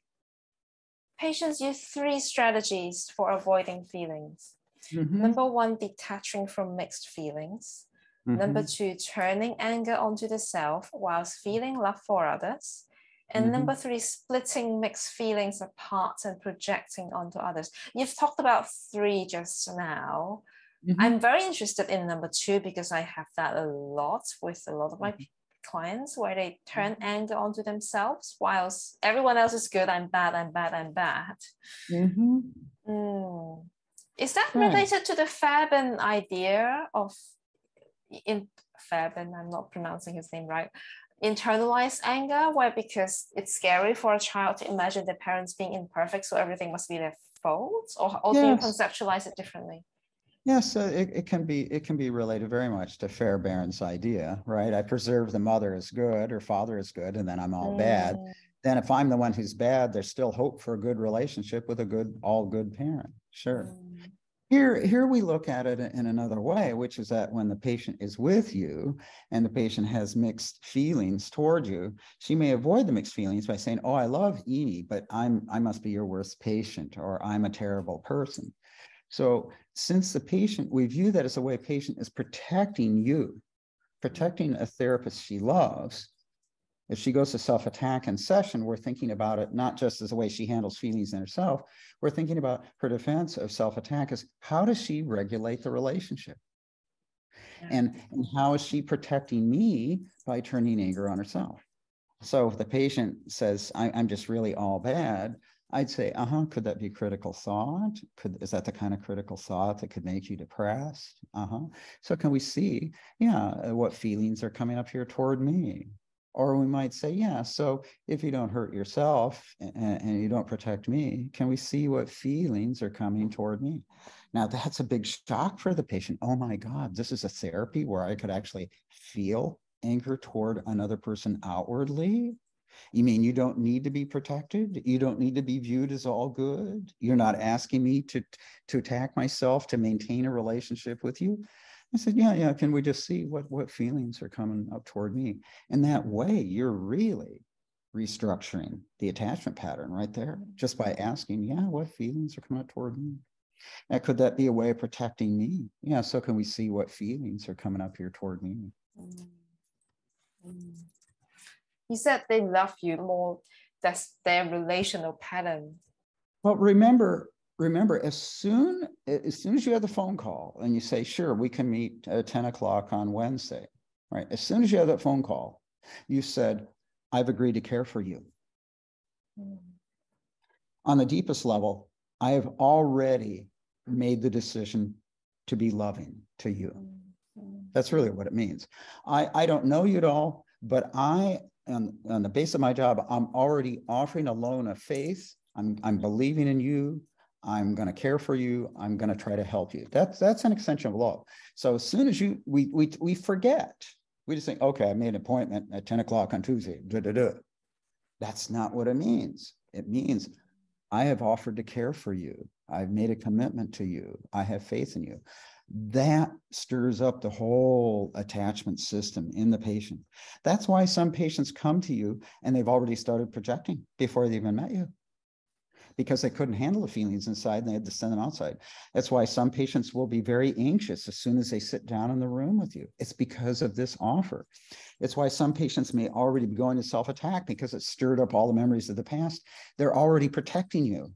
Speaker 1: patients use three strategies for avoiding feelings. Mm-hmm. Number one, detaching from mixed feelings. Mm-hmm. Number two, turning anger onto the self whilst feeling love for others. And mm-hmm. number three, splitting mixed feelings apart and projecting onto others. You've talked about three just now. Mm-hmm. I'm very interested in number two because I have that a lot with a lot of my mm-hmm clients where they turn mm-hmm. anger onto themselves whilst everyone else is good i'm bad i'm bad i'm bad mm-hmm. mm. is that right. related to the fabian idea of in fabian i'm not pronouncing his name right internalized anger where because it's scary for a child to imagine their parents being imperfect so everything must be their fault or, or yes. do you conceptualize it differently
Speaker 2: Yes, uh, it, it can be it can be related very much to Fairbairn's idea, right? I preserve the mother as good or father as good, and then I'm all mm. bad. Then if I'm the one who's bad, there's still hope for a good relationship with a good, all good parent. Sure. Mm. Here, here we look at it in another way, which is that when the patient is with you and the patient has mixed feelings toward you, she may avoid the mixed feelings by saying, "Oh, I love Imi, but I'm I must be your worst patient, or I'm a terrible person." So, since the patient, we view that as a way a patient is protecting you, protecting a therapist she loves. If she goes to self attack in session, we're thinking about it not just as a way she handles feelings in herself, we're thinking about her defense of self attack as how does she regulate the relationship? Yeah. And, and how is she protecting me by turning anger on herself? So if the patient says, I, am just really all bad, I'd say, uh huh. Could that be critical thought? Could is that the kind of critical thought that could make you depressed? Uh huh. So can we see, yeah, what feelings are coming up here toward me? Or we might say, yeah. So if you don't hurt yourself and, and you don't protect me, can we see what feelings are coming toward me? Now that's a big shock for the patient. Oh my God, this is a therapy where I could actually feel anger toward another person outwardly You mean you don't need to be protected? You don't need to be viewed as all good? You're not asking me to to attack myself to maintain a relationship with you? I said, Yeah, yeah. Can we just see what what feelings are coming up toward me? And that way, you're really restructuring the attachment pattern right there, just by asking, Yeah, what feelings are coming up toward me? And could that be a way of protecting me? Yeah. So can we see what feelings are coming up here toward me?
Speaker 1: Mm-hmm. You said they love you more. That's their relational pattern.
Speaker 2: Well, remember, remember, as soon as soon as you have the phone call and you say, "Sure, we can meet at ten o'clock on Wednesday," right? As soon as you have that phone call, you said, "I've agreed to care for you." Mm. On the deepest level, I have already made the decision to be loving to you. Mm-hmm. That's really what it means. I, I don't know you at all, but I, on, on the base of my job, I'm already offering a loan of faith. I'm, I'm believing in you. I'm going to care for you. I'm going to try to help you. That's that's an extension of love. So as soon as you we we we forget, we just think, okay, I made an appointment at 10 o'clock on Tuesday. Da, da, da. That's not what it means. It means I have offered to care for you. I've made a commitment to you. I have faith in you. That stirs up the whole attachment system in the patient. That's why some patients come to you and they've already started projecting before they even met you because they couldn't handle the feelings inside and they had to send them outside. That's why some patients will be very anxious as soon as they sit down in the room with you. It's because of this offer. It's why some patients may already be going to self attack because it stirred up all the memories of the past. They're already protecting you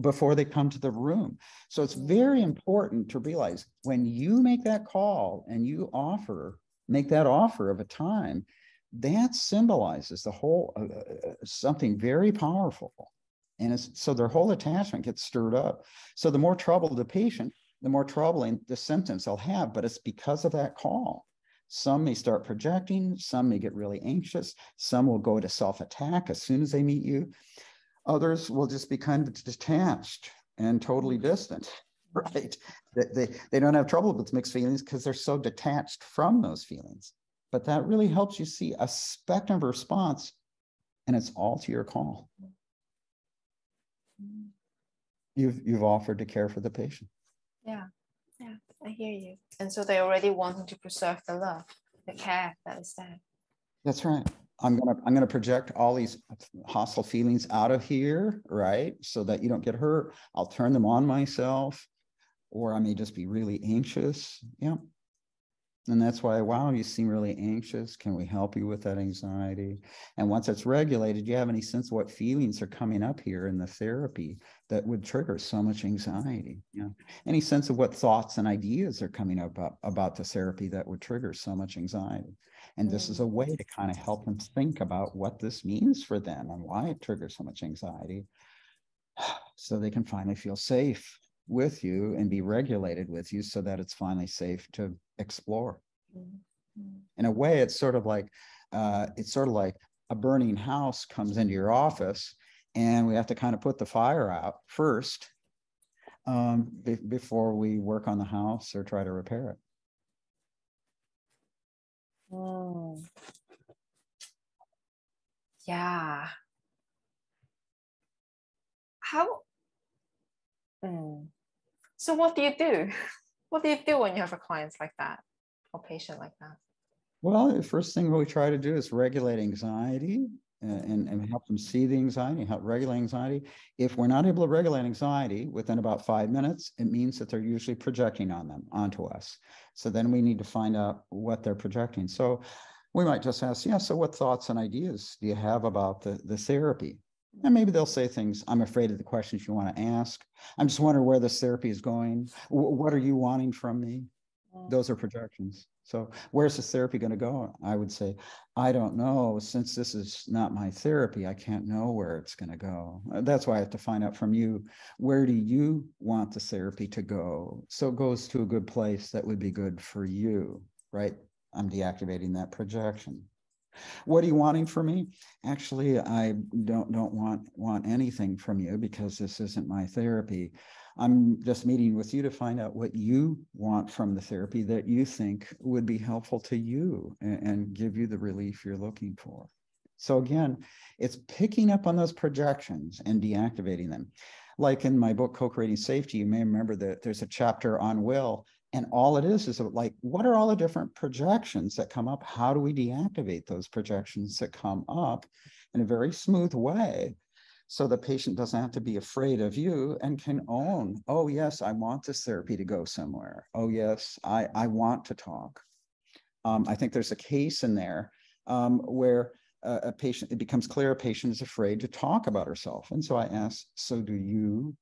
Speaker 2: before they come to the room. So it's very important to realize when you make that call and you offer, make that offer of a time, that symbolizes the whole uh, uh something very powerful and so their whole attachment gets stirred up. So the more trouble the patient, the more troubling the symptoms they'll have, but it's because of that call. Some may start projecting, some may get really anxious, some will go to self attack as soon as they meet you. Others will just be kind of detached and totally mm-hmm. distant, *laughs* mm-hmm. right? They, they, they don't have trouble with mixed feelings because they're so detached from those feelings. But that really helps you see a spectrum of response, and it's all to your call. Mm-hmm. You've you've offered to care for the patient.
Speaker 1: Yeah. Yeah i hear you. And so they're already wanting to preserve the love the care that is there.
Speaker 2: That's right i'm gonna i'm gonna project all these hostile feelings out of here right? So that you don't get hurt. I'll turn them on myself or i may just be really anxious. Yeah and that's why, wow, you seem really anxious. Can we help you with that anxiety? And once it's regulated, do you have any sense of what feelings are coming up here in the therapy that would trigger so much anxiety? Any sense of what thoughts and ideas are coming up about, about the therapy that would trigger so much anxiety? And this is a way to kind of help them think about what this means for them and why it triggers so much anxiety *sighs* so they can finally feel safe with you and be regulated with you so that it's finally safe to explore. Mm-hmm. In a way, it's sort of like uh, it's sort of like a burning house comes into your office, and we have to kind of put the fire out first um, be- before we work on the house or try to repair it.
Speaker 1: Mm. Yeah. How? Mm. So what do you do? *laughs* What do you do when you have a client like that or patient like that?
Speaker 2: Well, the first thing we try to do is regulate anxiety and, and help them see the anxiety, help regulate anxiety. If we're not able to regulate anxiety within about five minutes, it means that they're usually projecting on them onto us. So then we need to find out what they're projecting. So we might just ask, yeah, so what thoughts and ideas do you have about the, the therapy? And maybe they'll say things, I'm afraid of the questions you want to ask. I'm just wondering where this therapy is going. What are you wanting from me? Mm. Those are projections. So, where's this therapy going to go? I would say, I don't know. Since this is not my therapy, I can't know where it's going to go. That's why I have to find out from you where do you want the therapy to go? So it goes to a good place that would be good for you, right? I'm deactivating that projection. What are you wanting from me? Actually, I don't don't want want anything from you because this isn't my therapy. I'm just meeting with you to find out what you want from the therapy that you think would be helpful to you and, and give you the relief you're looking for. So again, it's picking up on those projections and deactivating them. Like in my book, Co-Creating Safety, you may remember that there's a chapter on will, and all it is is like, what are all the different projections that come up? How do we deactivate those projections that come up in a very smooth way? So the patient doesn't have to be afraid of you and can own, oh, yes, I want this therapy to go somewhere. Oh, yes, I, I want to talk. Um, I think there's a case in there um, where a patient, it becomes clear a patient is afraid to talk about herself. And so I ask, So do you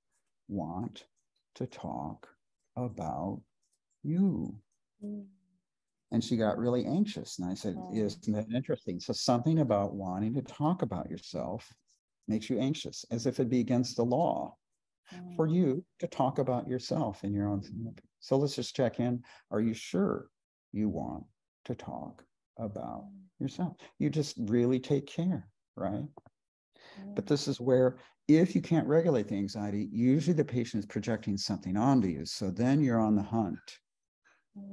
Speaker 2: want to talk about you? Mm. And she got really anxious. And I said. Isn't that interesting? So something about wanting to talk about yourself makes you anxious, as if it'd be against the law mm. for you to talk about yourself in your own therapy. So let's just check in. Are you sure you want to talk about mm yourself. You just really take care, right? But this is where, if you can't regulate the anxiety, usually the patient is projecting something onto you. So then you're on the hunt,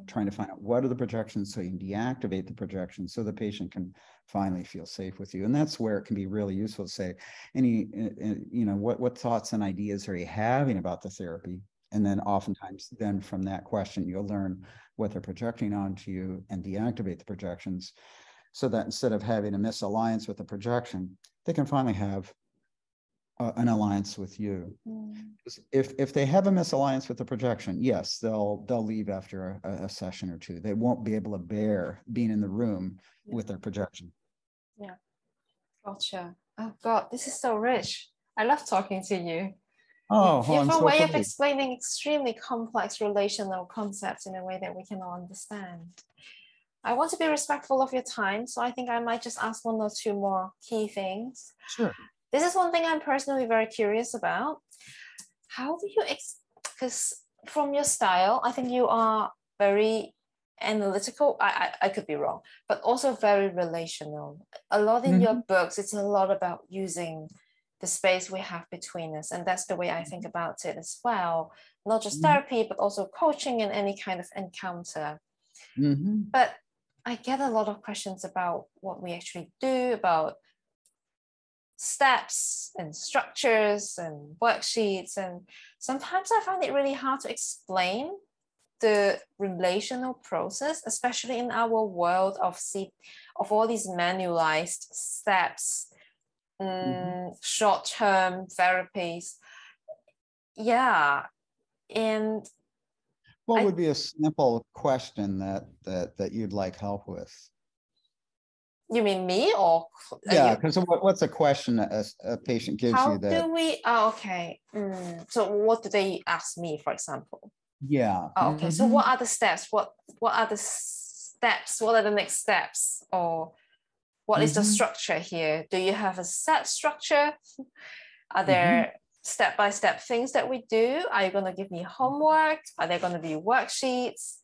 Speaker 2: trying to find out what are the projections so you can deactivate the projections so the patient can finally feel safe with you. And that's where it can be really useful to say, any, uh, uh, you know, what, what thoughts and ideas are you having about the therapy? And then oftentimes, then from that question, you'll learn what they're projecting onto you and deactivate the projections so that instead of having a misalliance with the projection, they can finally have uh, an alliance with you. Mm. If if they have a misalliance with the projection, yes, they'll they'll leave after a, a, session or two. They won't be able to bear being in the room yeah. with their projection.
Speaker 1: Yeah, gotcha. Oh God, this is so rich. I love talking to you.
Speaker 2: Oh,
Speaker 1: you have a so way of explaining extremely complex relational concepts in a way that we can all understand. I want to be respectful of your time, so I think I might just ask one or two more key things.
Speaker 2: Sure.
Speaker 1: This is one thing I'm personally very curious about. How do you, because from your style, I think you are very analytical. I, I, I could be wrong, but also very relational. A lot in mm-hmm. your books, it's a lot about using the space we have between us. And that's the way I think about it as well. Not just mm-hmm. therapy, but also coaching and any kind of encounter. Mm-hmm. But I get a lot of questions about what we actually do, about steps and structures and worksheets. And sometimes I find it really hard to explain the relational process, especially in our world of see, of all these manualized steps, um, mm-hmm. short-term therapies. Yeah. And
Speaker 2: what would be a simple question that that that you'd like help with?
Speaker 1: You mean me or?
Speaker 2: Yeah, because what, what's a question a, a patient gives
Speaker 1: how
Speaker 2: you that?
Speaker 1: do we? Oh, okay. Mm, so what do they ask me, for example?
Speaker 2: Yeah.
Speaker 1: Oh, okay. Mm-hmm. So what are the steps? What What are the steps? What are the next steps? Or what mm-hmm. is the mm-hmm. structure here? Do you have a set structure? Are there mm-hmm step by step things that we do? Are you going to give me homework? Are there going to be worksheets?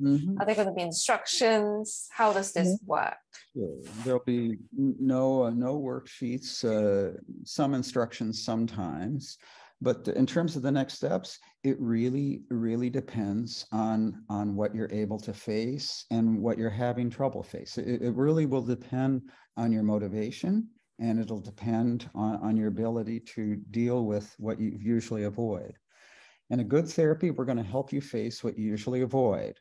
Speaker 1: Mm-hmm. Are there going to be instructions? How does this mm-hmm. work?
Speaker 2: Sure. There'll be no uh, no worksheets, uh, some instructions sometimes, but in terms of the next steps, it really really depends on on what you're able to face and what you're having trouble face. It, it really will depend on your motivation and it'll depend on, on your ability to deal with what you usually avoid. In a good therapy, we're going to help you face what you usually avoid.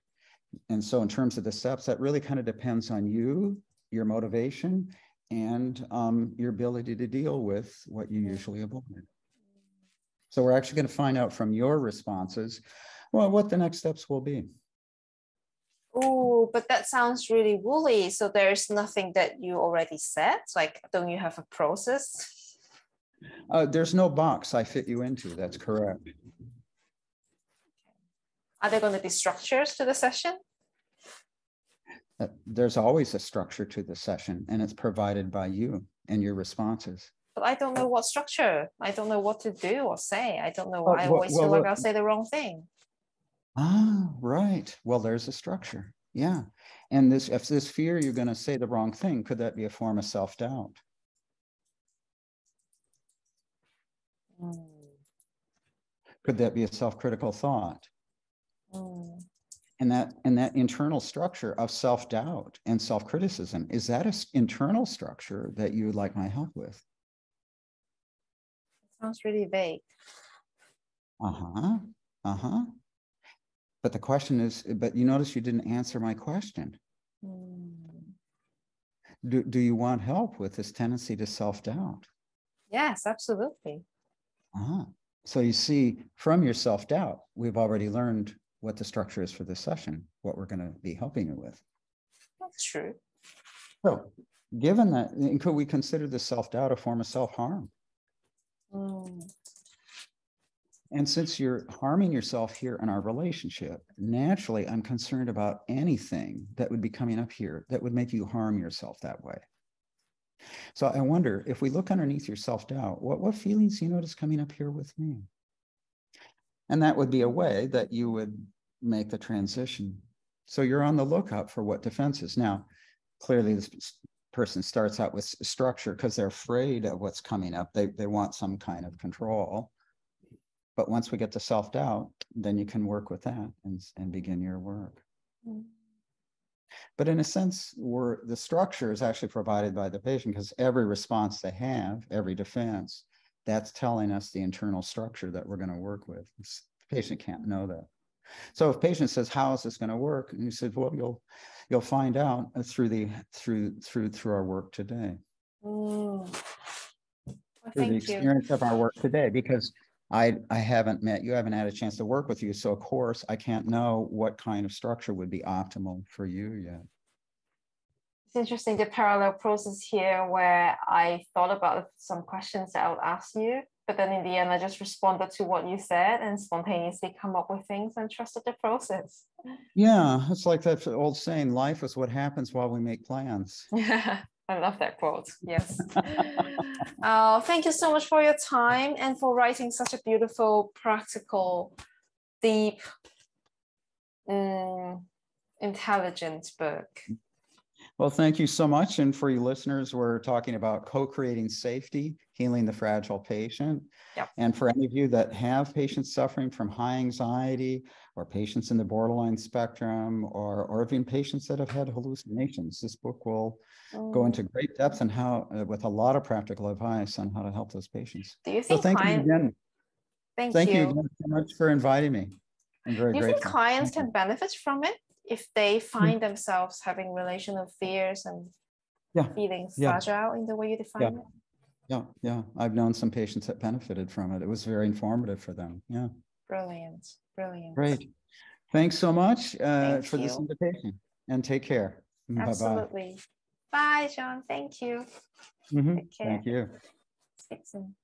Speaker 2: And so, in terms of the steps, that really kind of depends on you, your motivation, and um, your ability to deal with what you usually avoid. So, we're actually going to find out from your responses well, what the next steps will be.
Speaker 1: Oh, but that sounds really woolly. So there's nothing that you already said. Like, don't you have a process?
Speaker 2: Uh, there's no box I fit you into. That's correct.
Speaker 1: Are there going to be structures to the session?
Speaker 2: Uh, there's always a structure to the session, and it's provided by you and your responses.
Speaker 1: But I don't know what structure. I don't know what to do or say. I don't know. Oh, I always well, feel like I'll say the wrong thing.
Speaker 2: Ah, right. Well, there's a structure. Yeah. And this if this fear you're going to say the wrong thing, could that be a form of self-doubt? Mm. Could that be a self-critical thought? And that and that internal structure of self-doubt and self-criticism is that an internal structure that you would like my help with?
Speaker 1: It sounds really vague.
Speaker 2: Uh-huh uh-huh. But the question is but you notice you didn't answer my question. Mm. do, do you want help with this tendency to self-doubt?
Speaker 1: Yes absolutely.
Speaker 2: Uh-huh. So you see from your self-doubt we've already learned what the structure is for this session, what we're going to be helping you with.
Speaker 1: That's true.
Speaker 2: So, given that, could we consider the self doubt a form of self harm? Mm. And since you're harming yourself here in our relationship, naturally, I'm concerned about anything that would be coming up here that would make you harm yourself that way. So I wonder if we look underneath your self doubt, what, what feelings do you notice coming up here with me? And that would be a way that you would make the transition. So you're on the lookout for what defenses. Now, clearly, this person starts out with structure because they're afraid of what's coming up. They, they want some kind of control. But once we get to self doubt, then you can work with that and, and begin your work. Mm-hmm. But in a sense, we're, the structure is actually provided by the patient because every response they have, every defense, that's telling us the internal structure that we're going to work with. The patient can't know that. So if patient says, "How is this going to work?" and you said, "Well, you'll you'll find out through the through through through our work today." Well, through the experience you. of our work today, because I I haven't met you, I haven't had a chance to work with you, so of course I can't know what kind of structure would be optimal for you yet
Speaker 1: it's interesting the parallel process here where I thought about some questions that I would ask you, but then in the end I just responded to what you said and spontaneously come up with things and trusted the process.
Speaker 2: Yeah, it's like that old saying, life is what happens while we make plans.
Speaker 1: Yeah. *laughs* I love that quote. Yes. *laughs* uh, thank you so much for your time and for writing such a beautiful, practical, deep, um, intelligent book.
Speaker 2: Well, thank you so much. And for you listeners, we're talking about co creating safety, healing the fragile patient. Yep. And for any of you that have patients suffering from high anxiety or patients in the borderline spectrum or, or even patients that have had hallucinations, this book will mm. go into great depth and how, uh, with a lot of practical advice on how to help those patients.
Speaker 1: Do you think so
Speaker 2: thank
Speaker 1: client-
Speaker 2: you again.
Speaker 1: Thank,
Speaker 2: thank you.
Speaker 1: you
Speaker 2: so much for inviting me.
Speaker 1: I'm very Do you grateful. think clients thank can you. benefit from it? If they hmm. find themselves having relational fears and yeah. feeling fragile yeah. in the way you define
Speaker 2: yeah.
Speaker 1: it?
Speaker 2: Yeah, yeah. I've known some patients that benefited from it. It was very informative for them. Yeah.
Speaker 1: Brilliant. Brilliant.
Speaker 2: Great. Thanks so much uh, for you. this invitation and take care.
Speaker 1: Absolutely. Bye-bye. Bye, Jon. Thank you.
Speaker 2: Mm-hmm. Thank you.
Speaker 1: Speak soon.